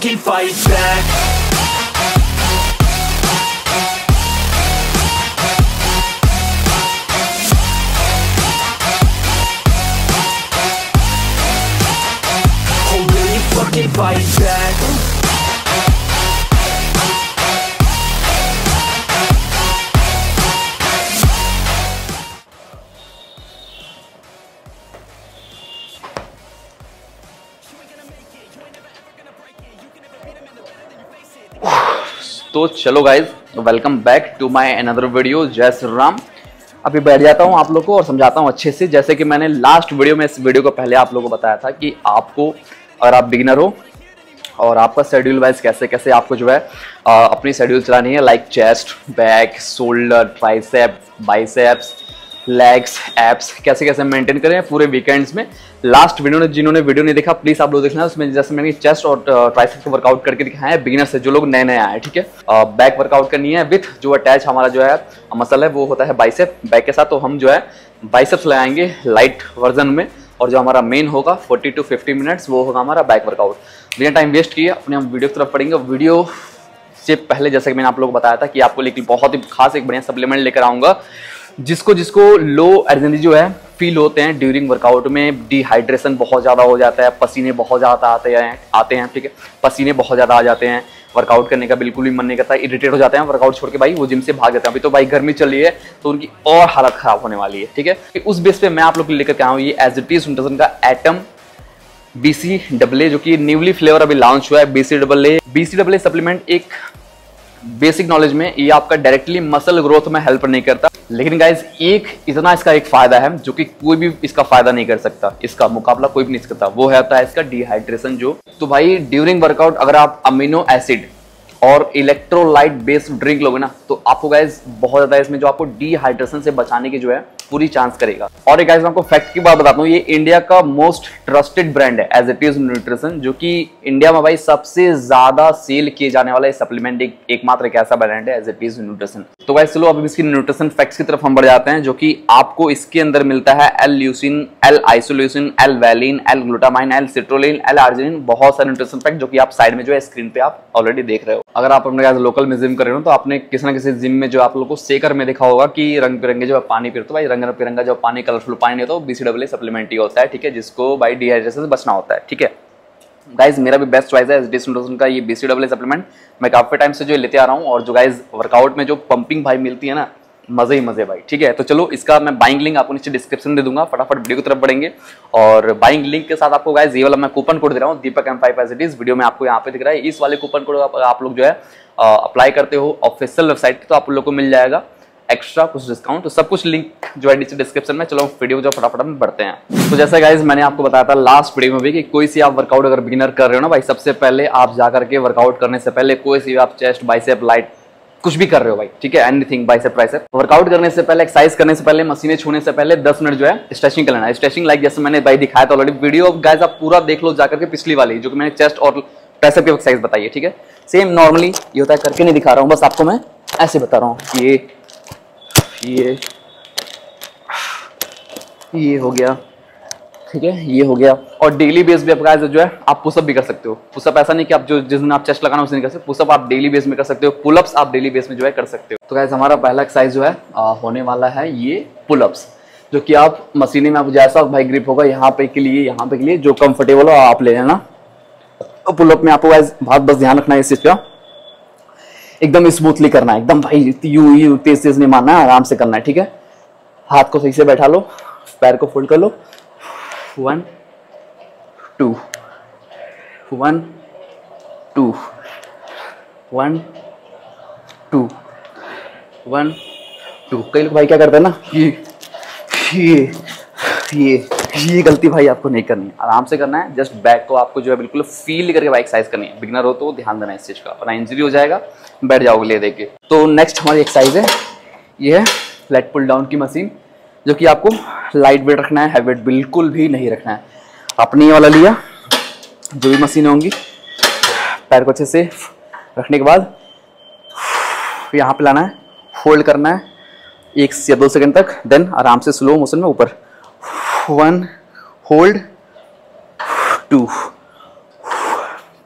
fucking fight back. तो चलो guys welcome back to my another video जय श्री राम। अभी बैठ जाता हूँ आप लोग को और समझाता हूँ अच्छे से जैसे कि मैंने लास्ट वीडियो में इस वीडियो को पहले आप लोगों को बताया था कि आपको अगर आप बिगिनर हो और आपका शेड्यूल वाइज कैसे कैसे आपको जो है आ, अपनी शेड्यूल चलानी है like chest back shoulder tricep biceps legs abs कैसे कैसे मेंटेन करें पूरे वीकेंड्स में। लास्ट वीडियो ने जिन्होंने वीडियो नहीं देखा प्लीज़ आप लोग देखना, उसमें जैसे मैंने चेस्ट और ट्राइसेप का वर्कआउट करके दिखाया है बिगिनर से जो लोग नए नए आए ठीक है? बैक वर्कआउट करनी है विथ जो अटैच हमारा जो है मसल है, वो होता है बाइसेप बैक के साथ तो हम जो है बाइसेप्स लगाएँगे लाइट वर्जन में, और जो हमारा मेन होगा 40 टू 50 मिनट्स वो होगा हमारा बैक वर्कआउट बिना टाइम वेस्ट किए, अपने हम वीडियो की तरफ़ पढ़ेंगे वीडियो से पहले जैसे कि मैंने आप लोगों को बताया था कि आपको लेकिन बहुत ही खास एक बढ़िया सप्लीमेंट लेकर आऊँगा। जिसको जिसको लो एनर्जी जो है फील होते हैं ड्यूरिंग वर्कआउट में डिहाइड्रेशन बहुत ज़्यादा हो जाता है, पसीने बहुत ज़्यादा आते हैं आते हैं, ठीक है? पसीने बहुत ज़्यादा आ जाते हैं। वर्कआउट करने का बिल्कुल भी मन नहीं करता इरिटेट हो जाते हैं वर्कआउट छोड़ के भाई वो जिम से भाग जाते हैं। अभी तो भाई गर्मी चल रही है तो उनकी और हालत खराब होने वाली है, ठीक है? उस बेस पे मैं आप लोग लेकर के हूँ, ये एज इट इज़ का एटम बीसी डबल जो कि न्यूली फ्लेवर अभी लॉन्च हुआ है B C double A B C double supplement एक बेसिक नॉलेज में, ये आपका डायरेक्टली मसल ग्रोथ में हेल्प नहीं करता। लेकिन गाइज़ एक इतना इसका एक फ़ायदा है जो कि कोई भी इसका फ़ायदा नहीं कर सकता। इसका मुकाबला कोई भी नहीं करता वो होता है इसका डिहाइड्रेशन जो। तो भाई ड्यूरिंग वर्कआउट अगर आप अमीनो एसिड और इलेक्ट्रोलाइट बेस्ड ड्रिंक लोगे ना तो आपको गाइज़ बहुत ज़्यादा इसमें जो आपको डिहाइड्रेशन से बचाने की जो है पूरी चांस करेगा। और एक आपको फैक्ट की बात बताता हूँ, ये इंडिया का मोस्ट ट्रस्टेड ब्रांड है एज इट इज़ न्यूट्रिशन जो कि इंडिया में भाई सबसे ज़्यादा सेल किए जाने वाला सप्लीमेंट एक, एकमात्र एक ऐसा ब्रांड है एज इट इज़ न्यूट्रिशन तो गाइज़ चलो अभी इसकी न्यूट्रिशन फैक्ट्स की तरफ़ हम बढ़ जाते हैं, जो कि आपको इसके अंदर मिलता है L leucine L isoleucine L valine L glutamine L citrulline L arginine बहुत सारे न्यूट्रिशन फैक्ट जो कि आप साइड में जो है स्क्रीन पे आप ऑलरेडी देख रहे हो। अगर आप अपने लोकल में जिम कर रहे हो तो आपने किसी ना किसी जिम में जो आप लोग को सेकर में देखा होगा कि रंग बिरंगे जो पानी पीते हो भाई रंग बिरंगा जो पानी कलरफुल पानी होता वो बीसीडब्ल्यू सप्लीमेंट ही होता है ठीक है जिसको भाई डिहाइड्रेशन से बचना होता है ठीक है। गाइज़ मेरा भी बेस्ट चॉइस है एस डी का ये बीसीडब्ल्यू सप्लीमेंट मैं काफ़ी टाइम से जो लेते आ रहा हूँ और जो गाइज़ वर्कआउट में जो पंपिंग भाई मिलती है ना मज़े ही मज़े भाई ठीक है। तो चलो इसका मैं बाइंग लिंक आपको नीचे डिस्क्रिप्शन दे दूँगा फटाफट वीडियो की तरफ़ बढ़ेंगे। और बाइंग लिंक के साथ आपको गाइज़ ये वाला मैं कूपन कोड दे रहा हूँ दीपक एम फाइव एज इज़ वीडियो में आपको यहाँ पे दिख रहा है इस वाले कूपन कोड आप, आप लोग जो है अप्लाई करते हो ऑफिशियल वेबसाइट तो आप लोग को मिल जाएगा। एक्स्ट्रा कुछ डिस्काउंट तो सब कुछ लिंक जो है नीचे डिस्क्रिप्शन में, चलो वीडियो जो फटाफट में बढ़ते हैं। तो जैसे गाइज़ मैंने आपको बताया था लास्ट वीडियो में भी कि कोई सी आप वर्कआउट अगर बिगिनर कर रहे हो ना भाई, सबसे पहले आप जाकर के वर्कआउट करने से पहले कोई सी आप चेस्ट बाइसेप लाइट कुछ भी कर रहे हो भाई, ठीक है? एनीथिंग बाइसेप ट्राइसेप वर्कआउट करने से पहले एक्सरसाइज करने से पहले, मशीनें छूने से पहले 10 मिनट जो है स्ट्रेचिंग कर लेना है। स्ट्रेचिंग लाइक जैसे मैंने भाई दिखाया था ऑलरेडी वीडियो गाइस आप पूरा देख लो जाकर के पिछली वाली, जो कि मैंने चेस्ट और ट्राइसेप की एक्सरसाइज बताई है, ठीक है? सेम नॉर्मली ये होता है, करके नहीं दिखा रहा हूँ, बस आपको मैं ऐसे बता रहा हूँ। ये ये ये हो गया। ठीक है ये हो गया। और डेली बेस पे आपका जो है आप पुशअप भी कर सकते हो। पुशअप ऐसा नहीं कि आप जो जिस दिन आप चेस्ट लगाना उस दिन कर सकते पुशअप आप डेली बेस में कर सकते हो। पुलअप्स आप डेली बेस में जो है कर सकते हो। तो गाइस हमारा पहला एक्सरसाइज जो है आ, होने वाला है ये पुलअप्स जो कि आप मशीने में आप जैसा भाई ग्रिप होगा यहाँ पे के लिए यहाँ पे के लिए जो कंफर्टेबल हो आप ले लेना। तो पुलअप में आपको बहुत बस ध्यान रखना है इस चीज़ का। एकदम स्मूथली करना है। एकदम भाई यू यू, तेज तेज नहीं मारना है, आराम से करना है, ठीक है? हाथ को सही से बैठा लो, पैर को फोल्ड कर लो। One two one two one two one two कई लोग भाई क्या करते हैं ना, ये ये ये। ये गलती भाई आपको नहीं करनी है। आराम से करना है जस्ट बैक को आपको जो है बिल्कुल फील करके भाई एक्सरसाइज करनी है। बिगनर हो तो ध्यान देना इस चीज़ का, वरना इंजरी हो जाएगा, बैठ जाओगे ले देके तो नेक्स्ट हमारी एक्सरसाइज है, ये है फ्लैट पुल डाउन की मशीन जो कि आपको लाइट वेट रखना है हैवी वेट बिल्कुल भी नहीं रखना है। आपने ये वाला लिया, जो भी मशीन होंगी, पैर को अच्छे से रखने के बाद यहाँ पे लाना है होल्ड करना है, एक या दो सेकंड तक देन आराम से स्लो मोशन में ऊपर। One hold two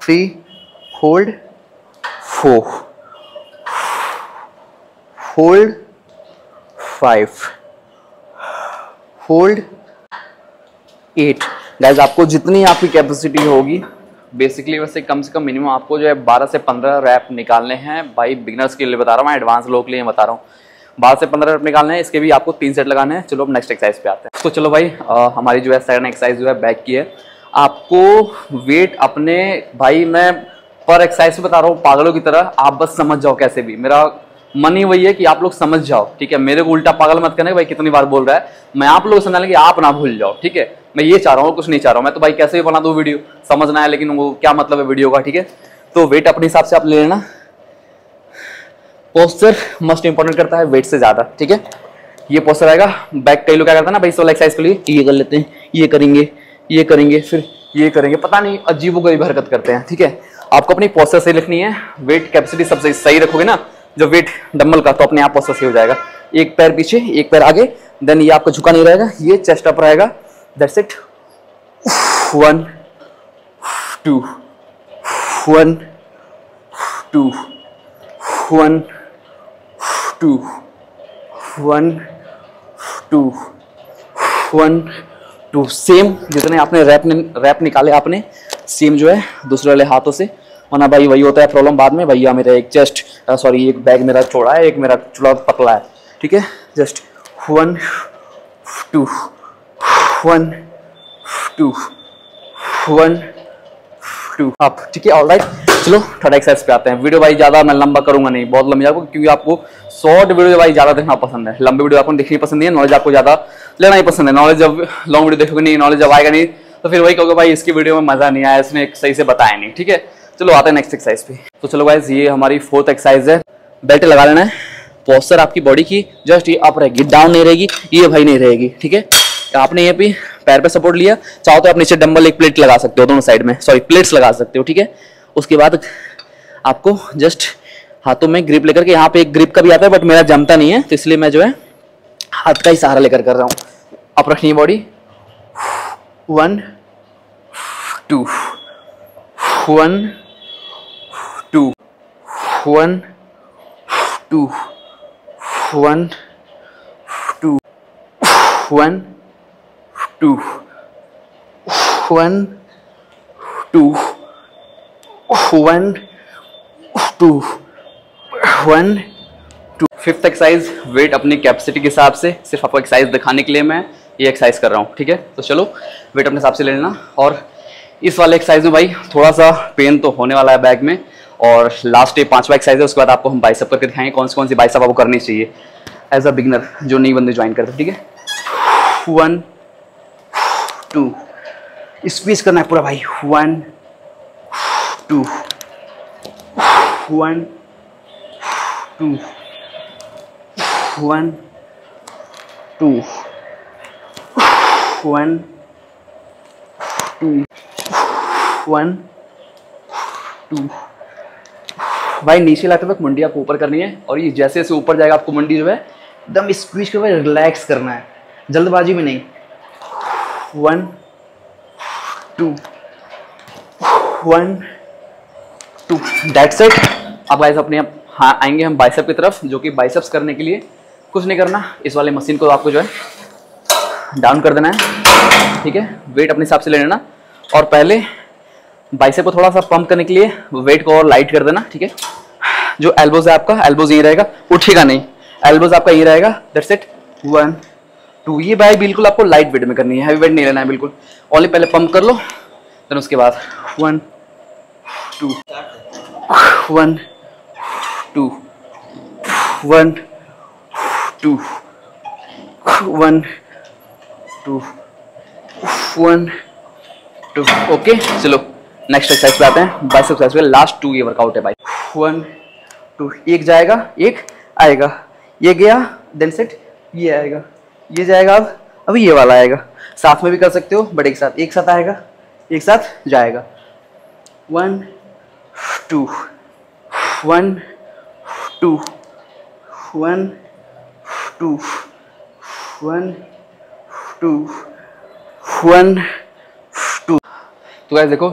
three hold four hold five hold eight guys आपको जितनी आपकी कैपेसिटी होगी बेसिकली वैसे कम से कम मिनिमम आपको जो है 12 से 15 रैप निकालने हैं भाई बिगनर्स के लिए बता रहा हूँ। एडवांस लोग के लिए बता रहा हूँ। बारह से पंद्रह रैप निकालने हैं इसके भी आपको तीन सेट लगाने हैं। चलो अब नेक्स्ट एक्सरसाइज पे आते हैं। तो चलो भाई आ, हमारी जो है सेकंड एक्सरसाइज जो है बैक की है। आपको वेट अपने भाई मैं पर एक्सरसाइज बता रहा हूँ पागलों की तरह आप बस समझ जाओ कैसे भी। मेरा मन ही वही है कि आप लोग समझ जाओ ठीक है? मेरे को उल्टा पागल मत करने भाई कितनी बार बोल रहा है मैं आप लोग समझाने कि आप ना भूल जाओ ठीक है? मैं ये चाह रहा हूँ कुछ नहीं चाह रहा हूँ। मैं तो भाई कैसे भी बना दू वीडियो समझना है लेकिन वो क्या मतलब है वीडियो का ठीक है? तो वेट अपने हिसाब से आप ले लेना। पोस्टर मस्ट इंपॉर्टेंट करता है वेट से ज़्यादा, ठीक है? ये पोस्टर आएगा बैक कई लोग क्या करता है ना, भाई वाला एक्सरसाइज के लिए ये कर लेते हैं, ये करेंगे ये करेंगे, फिर ये करेंगे, पता नहीं, अजीबो गरीब हरकत करते हैं, ठीक है? आपको अपनी पोस्टर सही लिखनी है वेट कैपेसिटी सबसे सही रखोगे ना, जो वेट डम्बल का तो अपने आप पोस्टर सही हो जाएगा। एक पैर पीछे, एक पैर आगे देन ये आपको झुका नहीं रहेगा, ये चेस्ट अप रहेगा that's it one two one two one two, one two one, two, same, जितने आपने रैप रैप निकाले आपने, सेम जो है, दूसरे वाले हाथों से। वरना भाई, वही होता है प्रॉब्लम बाद में, भैया मेरा एक चेस्ट सॉरी एक बैग मेरा चौड़ा है, एक मेरा चौड़ा पतला है, ठीक है? Just one, two one two, one two up ठीक है ऑलराइट चलो थर्ड एक्सरसाइज पे आते हैं। वीडियो भाई ज़्यादा मैं लंबा करूँगा नहीं, बहुत लंबी आपको क्योंकि आपको शॉर्ट वीडियो भाई ज़्यादा देखना पसंद है। लंबी वीडियो आपको देखनी पसंद है नॉलेज आपको ज़्यादा लेना ही पसंद है। नॉलेज जब लॉन्ग वीडियो देखोगे नहीं नॉलेज जब आएगा नहीं तो फिर वही कहोगे, भाई, इसकी वीडियो में मज़ा नहीं आया, इसने सही से बताया नहीं। ठीक है? चलो, आते हैं नेक्स्ट एक्सरसाइज पे। तो चलो गाइज़ ये हमारी फोर्थ एक्सरसाइज है। बेल्ट लगा लेना है। पोस्टर आपकी बॉडी की जस्ट ये अप रहेगी डाउन नहीं रहेगी, ये भाई नहीं रहेगी। ठीक है? आपने ये भी पैर पे सपोर्ट लिया, चाहो तो आप नीचे डंबल एक प्लेट लगा सकते हो दोनों साइड में। सॉरी प्लेट्स लगा सकते हो, ठीक है? उसके बाद आपको जस्ट हाथों में ग्रिप लेकर के, यहाँ पे एक ग्रिप का भी आता है बट मेरा जमता नहीं है तो इसलिए मैं जो है हाथ का ही सहारा लेकर कर रहा हूँ। आप रखनी body one two one two one two one two one two fifth exercise weight अपनी कैपेसिटी के हिसाब से, सिर्फ़ आपको एक्सरसाइज दिखाने के लिए मैं ये एक्सरसाइज कर रहा हूँ, ठीक है? तो चलो वेट अपने हिसाब से ले लेना। और इस वाले एक्सरसाइज में भाई थोड़ा सा पेन तो होने वाला है बैग में। और लास्ट डे पांचवा एक्सरसाइज है, उसके बाद आपको हम बाइसअप करके दिखाएँगे कौन सी कौन सी बाइसअप आपको करनी चाहिए। एज अ बिगनर जो नई बंदे ज्वाइन करते ठीक है? One two. स्पीच करना है पूरा भाई one two one two one two one two one two भाई, नीचे लाते वक्त मंडी आपको ऊपर करनी है और ये जैसे जैसे ऊपर जाएगा आपको मंडी जो है, एकदम स्क्वीज के भाई रिलैक्स करना है। जल्दबाजी में नहीं। One two one two date set अब गाइस अपने आप हाँ आएँगे हम बाइसेप की तरफ़, जो कि बाइसेप्स करने के लिए कुछ नहीं करना। इस वाले मशीन को आपको जो है डाउन कर देना है। ठीक है? वेट अपने हिसाब से ले लेना। और पहले बाइसेप को थोड़ा सा पंप करने के लिए वेट को और लाइट कर देना। ठीक है? जो एल्बोज है आपका एल्बोज यही रहेगा, उठेगा नहीं। एल्बोज आपका ये रहेगा। That's it one two. ये भाई बिल्कुल आपको लाइट वेट में करनी है। हैवी वेट नहीं लेना है, बिल्कुल। ओनली पहले पंप कर लो देन उसके बाद। One two one two one two one two one two okay चलो नेक्स्ट एक्सरसाइज पे आते हैं। बाइसेप एक्सरसाइज पे लास्ट टू ये वर्कआउट है भाई। वन टू एक जाएगा, एक आएगा। ये गया देन सेट ये आएगा। ये जाएगा अब अब ये वाला आएगा। साथ में भी कर सकते हो बट एक साथ एक साथ आएगा, एक साथ जाएगा। One two one two one two one two one two तो गाइस देखो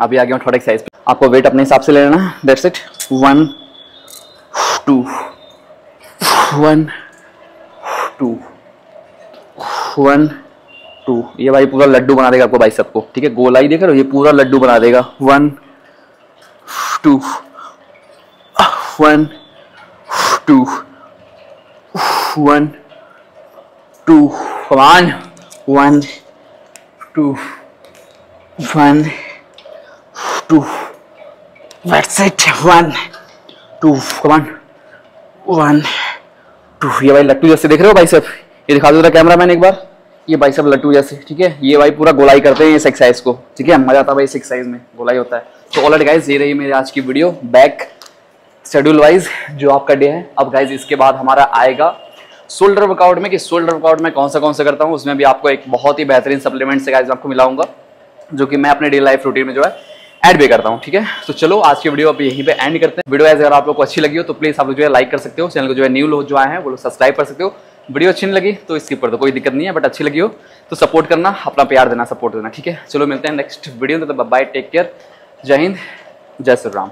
अभी आ गया थोड़ा एक्सरसाइज पे आपको वेट अपने हिसाब से ले लेना that's it one two one two one two ये भाई पूरा लड्डू बना देगा आपको भाई सबको ठीक है? गोलाई देख रहे हो? ये पूरा लड्डू बना देगा। One two one two one two one one two one two That's it. Come on. One, ये भाई लट्टू जैसे देख रहे हो भाई सब? ये दिखा दो कैमरा मैन एक बार। ये भाई सब लट्टू जैसे, ठीक है? ये भाई पूरा गोलाई करते हैं इस एक्सरसाइज को, ठीक है? मज़ा आता है भाई इस एक्सरसाइज में, गोलाई होता है। तो ऑलरेडी गाइज़ ये रही मेरी आज की वीडियो बैक शेड्यूल वाइज जो आपका डे है। अब गाइज़ इसके बाद हमारा आएगा शोल्डर वर्कआउट में कि शोल्डर वर्कआउट में कौन सा कौन सा करता हूँ, उसमें भी आपको एक बहुत ही बेहतरीन सप्लीमेंट से गाइज़ आपको मिलाऊँगा, जो कि मैं अपने डेली लाइफ रूटीन में जो है ऐड भी करता हूँ, ठीक है? तो चलो, आज की वीडियो अब यहीं पे एंड करते हैं। वीडियो अगर आप लोग को अच्छी लगी हो तो प्लीज़ आप लोग जो है लाइक कर सकते हो। चैनल को जो है न्यू लोग जो आए हैं, वो लोग सब्सक्राइब कर सकते हो। वीडियो अच्छी नहीं लगी तो स्किप कर दो, कोई दिक्कत नहीं है बट अच्छी लगी हो तो सपोर्ट करना, अपना प्यार देना सपोर्ट देना, ठीक है? चलो मिलते हैं नेक्स्ट वीडियो में तो बाय टेक केयर जय हिंद, जय श्री राम।